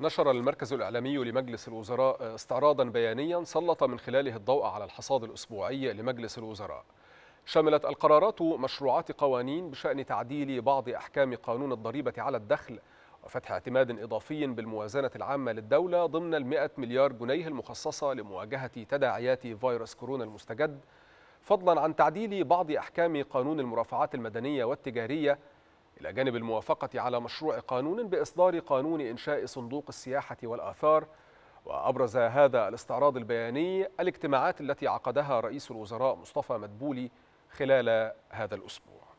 نشر المركز الإعلامي لمجلس الوزراء استعراضا بيانيا سلط من خلاله الضوء على الحصاد الأسبوعي لمجلس الوزراء. شملت القرارات مشروعات قوانين بشأن تعديل بعض أحكام قانون الضريبة على الدخل وفتح اعتماد إضافي بالموازنة العامة للدولة ضمن المئة مليار جنيه المخصصة لمواجهة تداعيات فيروس كورونا المستجد فضلا عن تعديل بعض أحكام قانون المرافعات المدنية والتجارية إلى جانب الموافقة على مشروع قانون بإصدار قانون إنشاء صندوق السياحة والآثار. وأبرز هذا الاستعراض البياني الاجتماعات التي عقدها رئيس الوزراء مصطفى مدبولي خلال هذا الأسبوع.